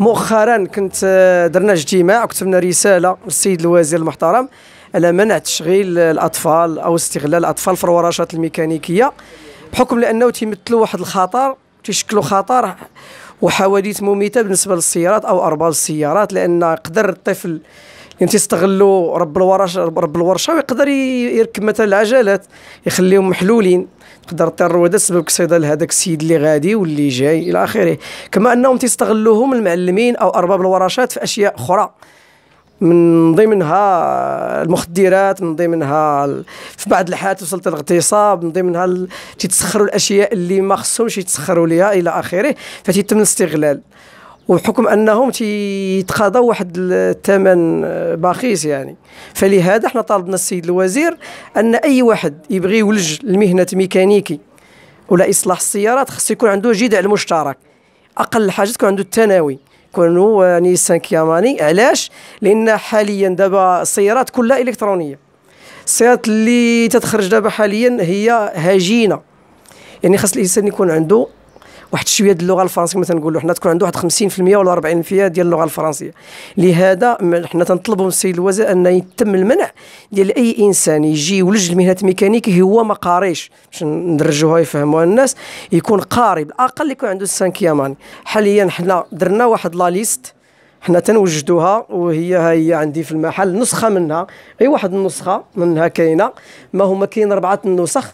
مؤخرا كنت آه، درنا اجتماع وكتبنا رسالة للسيد الوزير المحترم على منع تشغيل الأطفال أو استغلال الأطفال في الورشات الميكانيكية بحكم لأنه تيمثلوا واحد الخطر تيشكلوا خطر وحوادث مميتة بالنسبة للسيارات أو ارباب السيارات لأن قدر الطفل يعني تيستغلوا رب الورشه رب الورشة ويقدر يركب مثلا العجلات يخليهم محلولين. تقدر طير هذا سبب كصيده لهذاك السيد اللي غادي واللي جاي إلى آخره. كما أنهم تيستغلوهم المعلمين أو أرباب الورشات في أشياء أخرى. من ضمنها المخدرات من ضمنها في بعض الحالات وصلت الاغتصاب من ضمنها تيتسخروا الأشياء اللي ما خصهمش يتسخروا ليها إلى آخره فتيتم الاستغلال. وبحكم أنهم تيتقاضوا واحد الثمن باخيس يعني. فلهذا إحنا طالبنا السيد الوزير أن أي واحد يبغي يولج المهنة ميكانيكي ولا إصلاح السيارات خص يكون عنده جدع مشترك أقل حاجة تكون عنده الثانوي. يكونوا يعني سانكياماني علاش؟ لأن حاليا دابا السيارات كلها إلكترونية. السيارات اللي تتخرج دابا حاليا هي هجينة. يعني خاص الإنسان يكون عنده واحد شوية ديال اللغة الفرنسية مثلا نقولوا حنا تكون عنده واحد 50% ولا 40% ديال اللغة الفرنسية. لهذا حنا تنطلبوا من السيد الوزير أن يتم المنع ديال أي إنسان يجي يولج المهنة الميكانيكي هو ما قاريش. باش ندرجوها يفهموها الناس يكون قاري بالأقل يكون عنده ال cinquième année حاليا حنا درنا واحد la liste حنا تنوجدوها وهي هي عندي في المحل نسخة منها. أي واحد النسخة منها كاينة. ما هما كاين اربعه النسخ.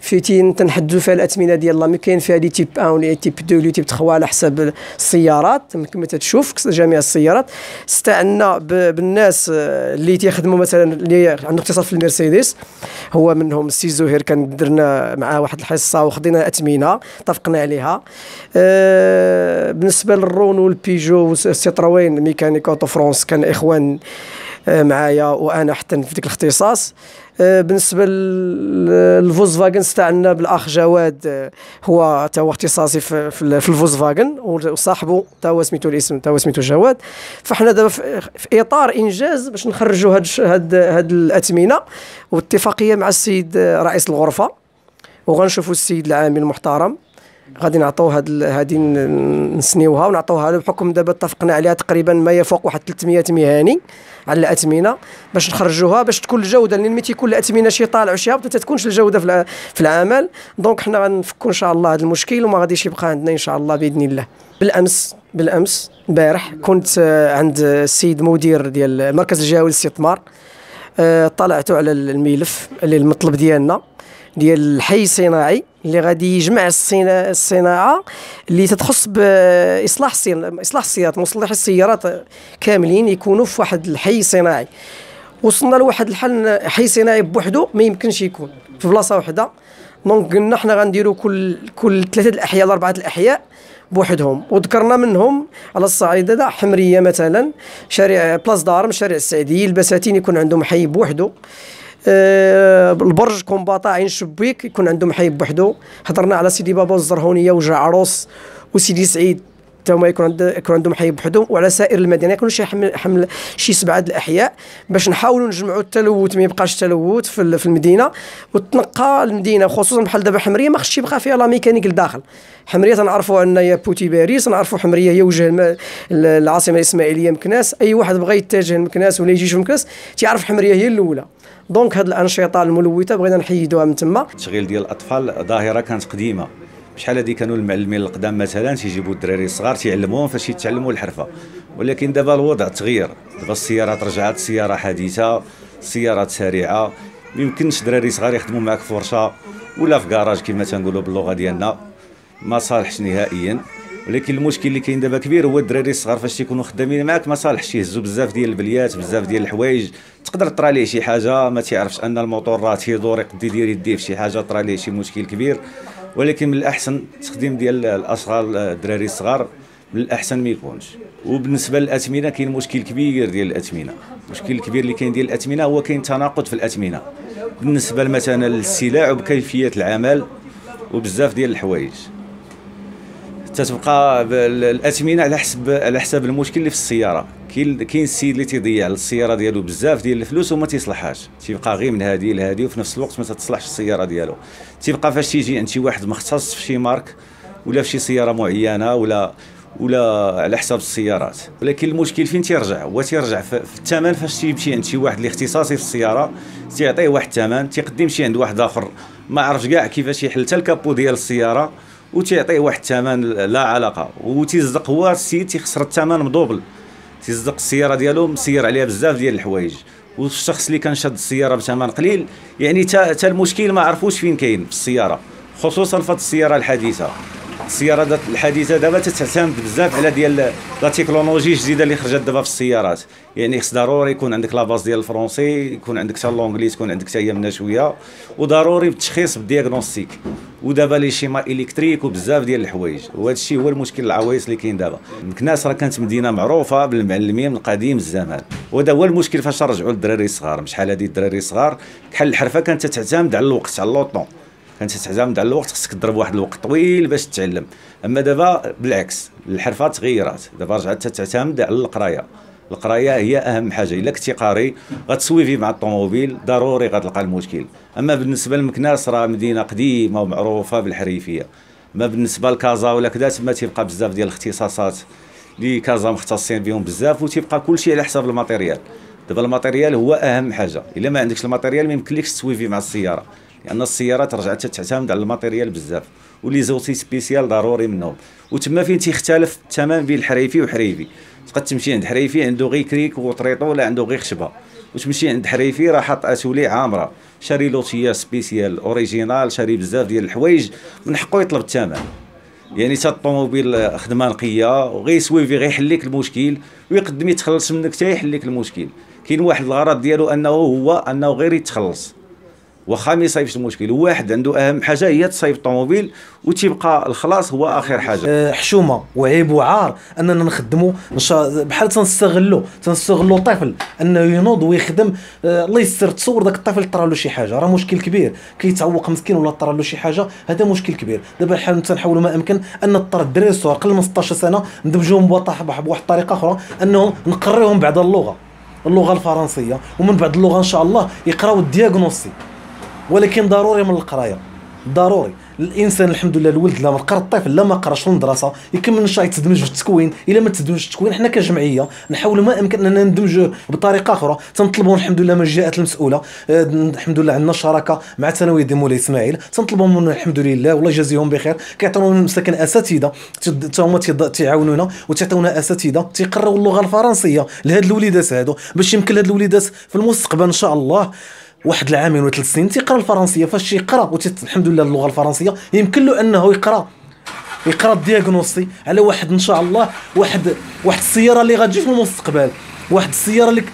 في تنحددوا فيها الأثمنة ديال la main كاين فيها les types 1 و les types 2 و les types 3 على حسب السيارات. كما تشوف جميع السيارات. استعنا بالناس اللي تيخدموا مثلا اللي عنده اختصاص في المرسيدس. هو منهم السي زهير كان درنا معاه واحد الحصة وخدينا أثمنة اتفقنا عليها. أه بالنسبة للرون والبيجو والسيتروين ميكانيك أوتو فرونس كان إخوان آه، معايا وأنا حتى في ديك الاختصاص. آه، بالنسبة للفولكس فاجن استعنا بالأخ جواد آه، هو تا هو اختصاصي في, في فاجن وصاحبه تا هو سميتو الاسم تا هو سميتو جواد. فاحنا دابا في إطار إنجاز باش نخرجوا هاد هاد هاد الاثمنه واتفاقية مع السيد رئيس الغرفة وغنشوفوا السيد العامل المحترم. غادي نعطيو هاد هادي نسنيوها ونعطيوها له بحكم دابا اتفقنا عليها تقريبا ما يفوق واحد 300 مهني على الأثمنة باش نخرجوها باش تكون الجودة لأن ملي تيكون الأثمنة شي طالع شي هابط ما تكونش الجودة في, العمل. دونك حنا غنفكوا إن شاء الله هذا المشكل وما غاديش يبقى عندنا إن شاء الله بإذن الله. بالامس بالأمس البارح كنت عند السيد مدير ديال المركز الجهوي للاستثمار آه، طلعت على الملف اللي المطلب ديالنا. ديال الحي الصناعي اللي غادي يجمع الصناعة اللي تتخص بإصلاح إصلاح السيارات مصلحي السيارات كاملين يكونوا في واحد الحي صناعي. وصلنا لواحد الحل حي صناعي بوحدو ما يمكنش يكون. في بلاصة وحدة. donc قلنا حنا غنديروا كل كل ثلاثة الأحياء ولا أربعة الأحياء بوحدهم. وذكرنا منهم على الصعيد هذا حمرية مثلا شارع بلاص دارم شارع السعدي البساتين يكون عندهم حي بوحدو. البرج كومباطا عين شبيك يكون عندهم حي بوحدو. هضرنا على سيدي بابا والزرهونيه ووجه عروس وسيدي سعيد. حتى هما يكون عند يكون عندهم حي بوحدهم وعلى سائر المدينة يكونوا شي حمل, حمل شي سبعة الأحياء باش نحاولوا نجمعوا التلوث ما يبقاش تلوث في, في المدينة. وتنقى المدينة خصوصا بحال دابا حمرية ما خصش يبقى فيها لا ميكانيك لداخل. حمرية تنعرفوا أن هي petit Paris نعرفوا حمرية هي وجه العاصمة الإسماعيلية مكناس. أي واحد بغى يتجه لمكناس ولا يجي يشوف مكناس تيعرف حمرية هي الأولى. donc هاد الأنشطة الملوثة بغينا نحيدوها من تما. التشغيل ديال الأطفال ظاهرة كانت قديمة. شحال هذه كانوا المعلمين القدام مثلا تيجيبوا الدراري الصغار تيعلموهم فاش يتعلموا الحرفة. ولكن دابا الوضع تغير. دابا السيارات رجعت سيارة حديثه سيارات سريعة. ما يمكنش دراري صغار يخدموا معك في ورشة ولا في كراج كما تنقولوا باللغة ديالنا. ما صالحش نهائيا. ولكن المشكل اللي كاين دابا كبير هو الدراري الصغار فاش تيكونوا خدامين معاك ما صالحش. يهزوا بزاف ديال البليات بزاف ديال الحوايج. تقدر طرا ليه شي حاجة ما تيعرفش أن الموتور راه تيدور يقد يدير يديه في شي حاجة طرا ليه شي مشكل كبير. ولكن من الأحسن التخديم ديال الاصغر الدراري الصغار من الأحسن ما يكونش. وبالنسبة للاثمنه كاين مشكل كبير ديال الاثمنه المشكل الكبير اللي كاين ديال الاثمنه هو كاين تناقض في الاثمنه بالنسبة مثلا للسلع وبكيفية العمل وبزاف ديال الحوايج. تتبقى الاثمنه على حسب على حساب المشكل اللي في السيارة. كاين كاين السيد اللي تيضيع السيارة ديالو بزاف ديال الفلوس وما تيصلحهاش. تيبقى غير من هذه لهذه وفي نفس الوقت ما تتصلحش السيارة ديالو. تيبقى فاش تيجي عند شي واحد مختص في شي مارك ولا في شي سيارة معينة ولا ولا على حساب السيارات. ولكن المشكل فين تيرجع؟ هو تيرجع في الثمن فاش تيمشي عند شي واحد اللي اختصاصي في السيارة تيعطيه واحد الثمن تيقدم يمشي عند واحد آخر. ما عرفش كاع كيفاش يحل حتى الكابو ديال السيارة وتيعطيه واحد الثمن لا علاقة. وتيزق هو السيد تيخسر الثمن مدوبل تيزق السيارة ديالو مسير عليها بزاف ديال الحوايج. والشخص اللي كان شاد السيارة بثمن قليل يعني تا المشكل ما عرفوش فين كاين في السيارة خصوصا في السيارة الحديثة. السيارات الحديثه دابا تتعتمد بزاف على ديال la technologie الجديده اللي خرجت دابا في السيارات. يعني خص ضروري يكون عندك la base ديال ال français يكون عندك حتى l'anglais تكون عندك حتى هي منها شوية. وضروري بالتشخيص بال diagnostic. ودابا les schémas électriques وبزاف ديال الحوايج. وهذا الشيء هو المشكل العويص اللي كاين دابا. مكناس راه كانت مدينة معروفة بالمعلمين من قديم الزمان وهذا هو المشكل فاش رجعوا للدراري الصغار. شحال هذه الدراري الصغار كحل الحرفة كانت تعتمد على الوقت على le temps. كانت تعتمد على الوقت خصك تضرب واحد الوقت طويل باش تتعلم أما دابا بالعكس الحرفه تغيرات. دابا رجعت تعتمد على القراية. القراية هي أهم حاجة. إلا كنتي قاري غتسويفي مع الطوموبيل ضروري غتلقى المشكل. أما بالنسبة لمكناس راه مدينة قديمة ومعروفة بالحريفية. ما بالنسبة لكازا ولا كذا تما تيبقى بزاف ديال الاختصاصات اللي كازا مختصين بهم بزاف وتيبقى كلشي على حساب ال matériel. دابا ال matériel هو أهم حاجة. إلا ما عندكش ال matériel ما يمكنلكش ت suivi مع السيارة. لأن السيارات رجعت تعتمد على ال matériel بزاف. و les outils spéciaux ضروري منهم. وتما فين تيختلف الثمن بين الحريفي وحريفي. تقد تمشي عند حريفي عنده غير cric و tréteau ولا عنده غير خشبة. وتمشي عند حريفي راه حاط اتولي عامرة. شاري l'outil spécial original شاري بزاف ديال الحوايج. من حقه يطلب الثمن. يعني تا الطوموبيل خدمة نقية وغير suivi غير يحل لك المشكل. ويقدم يتخلص منك حتى يحل لك المشكل. كاين واحد الغرض ديالو أنه هو أنه غير يتخلص. واخا ما يصايبش المشكل واحد عنده أهم حاجة هي تصايب الطوموبيل وتيبقى الخلاص هو آخر حاجة. أه، حشومة وعيب وعار أننا نخدموا بحال تنستغلوا تنستغلوا طفل أنه ينوض ويخدم أه، الله يستر تصور ذاك الطفل طرا له شي حاجة. راه مشكل كبير. كيتعوق مسكين ولا طرا له شي حاجة هذا مشكل كبير. دابا الحال تنحاولوا ما أمكن أن طرا الدراري الصغار قل من 16 سنه ندمجوهم بواحد الطريقة أخرى أنهم نقريهم بعد اللغة اللغة الفرنسية. ومن بعد اللغة إن شاء الله يقراو الدياغنوستي. ولكن ضروري من القراية. ضروري. الإنسان الحمد لله الولد لا قرأ الطفل لا ما قراش في المدرسة يكمل نشاط يتدمج في التكوين. إلا ما تدمجش التكوين حنا كجمعية نحاولوا ما إمكن أننا ندمجوه بطريقة أخرى. تنطلبوا الحمد لله من الجهات المسؤولة. آه، الحمد لله عندنا شراكه مع الثانويه ديال مولاي إسماعيل. تنطلبوا من الحمد لله. والله يجازيهم بخير. كيعطيونا مساكن أساتذة. حتى هما تيعاونونا وتعطيونا أساتذة. تيقراو اللغة الفرنسية لهاد الوليدات هادو باش يمكن لهاد الوليدات في المستقبل إن شاء الله. واحد العامين ولا ثلاث سنين تيقرا الفرنسية فاش يقرا الحمد لله اللغة الفرنسية يمكن له أنه يقرا يقرا ال diagnostic على واحد إن شاء الله واحد واحد السيارة اللي غتجي في المستقبل واحد السيارة اللي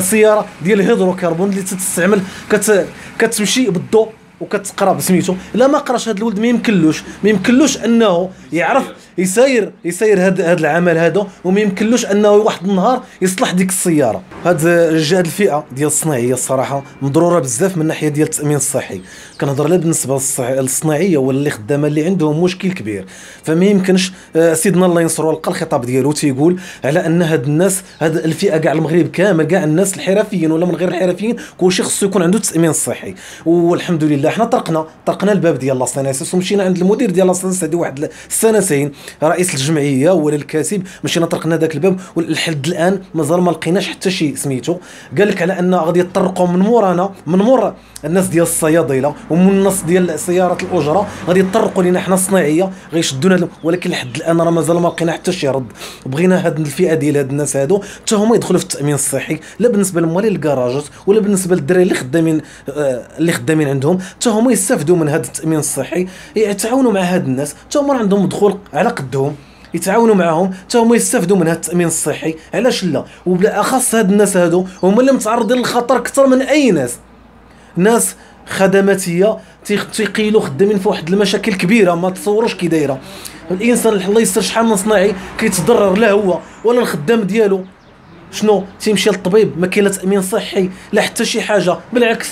سيارة ديال الهيدروكربون اللي تستعمل كت كتمشي بالضوء. وكتقرا بسميتو. لا ما قراش هذا الولد ما يمكنلوش. ما يمكنلوش انه يعرف يساير يساير هذا العمل هذا وما يمكنلوش انه واحد النهار يصلح ديك السيارة. هاد هاد الفئة ديال الصناعيه الصراحة مضرورة بزاف من الناحيه ديال التأمين الصحي. كنهضر لا بالنسبة للصناعيه ولا اللي خدامة اللي عندهم مشكل كبير. فما يمكنش آه، سيدنا الله ينصرو لقى الخطاب ديالو تيقول على أن هاد الناس هاد الفئة كاع المغرب كامل كاع الناس الحرفيين ولا من غير الحرفيين كلشي خصو يكون عنده التأمين الصحي. والحمد لله حنا طرقنا طرقنا الباب ديال la CNSS ومشينا عند المدير ديال la CNSS هذه واحد السنتين رئيس الجمعية ولا الكاتب. مشينا طرقنا ذاك الباب ولحد الآن مازال ما لقيناش حتى شي سميتو. قال لك على أن غادي يطرقوا من مورانا من مور الناس ديال الصيادلة ومن الناس ديال سيارات الأجرة غادي يطرقوا لنا حنا الصناعية غيشدونا ولكن لحد الآن راه مازال ما لقينا حتى شي رد. بغينا هاد الفئة ديال هاد الناس هادو حتى هما يدخلوا في التأمين الصحي لا بالنسبة لموالين الكراجات ولا بالنسبة للدراري اللي خدامين آه اللي خدامين عندهم. حتى هما يستافدوا من هذا التأمين الصحي يتعاونوا مع هاد الناس حتى هما عندهم دخول على قدهم يتعاونوا معاهم حتى هما يستافدوا من هذا التأمين الصحي علاش لا؟ وبالاخص هاد الناس هادو هما اللي متعرضين للخطر أكثر من أي ناس. ناس خدماتية تيقيلوا خدامين في واحد المشاكل كبيرة ما تصوروش كي دايرة. الإنسان الله يستر شحال من صناعي كيتضرر لا هو ولا الخدام ديالو. شنو؟ تيمشي للطبيب ما كاين لا تأمين صحي لا حتى شي حاجة بالعكس.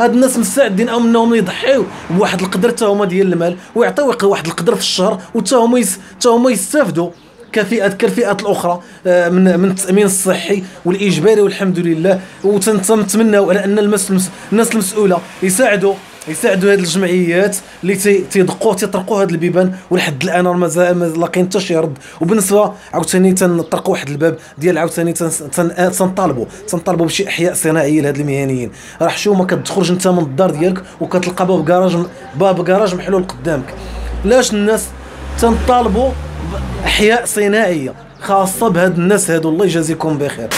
هاد الناس مستعدين أو انهم يضحيو بواحد القدر حتى هما ديال المال ويعطيو واحد القدر في الشهر وتا هما حتى هما يستافدوا كفئات كالفئات الاخرى آه، من من التأمين الصحي والإجباري والحمد لله. وتنتمناو على أن الناس المسؤولة يساعدوا يساعدوا هذه الجمعيات اللي تي- تيدقوا تيطرقوا هذه البيبان ولحد الآن مازال ما لاقين حتى شي رد. وبالنسبة عاوتاني تنطرقوا واحد الباب ديال عاوتاني آه، تنطالبوا. تنطالبوا بشي أحياء صناعية لهاد المهنيين. راه حشومه كتخرج أنت من الدار ديالك وكتلقى باب كراج باب كراج محلول قدامك. لاش الناس تنطالبوا باحياء صناعية خاصة بهاد الناس هادو؟ الله يجازيكم بخير.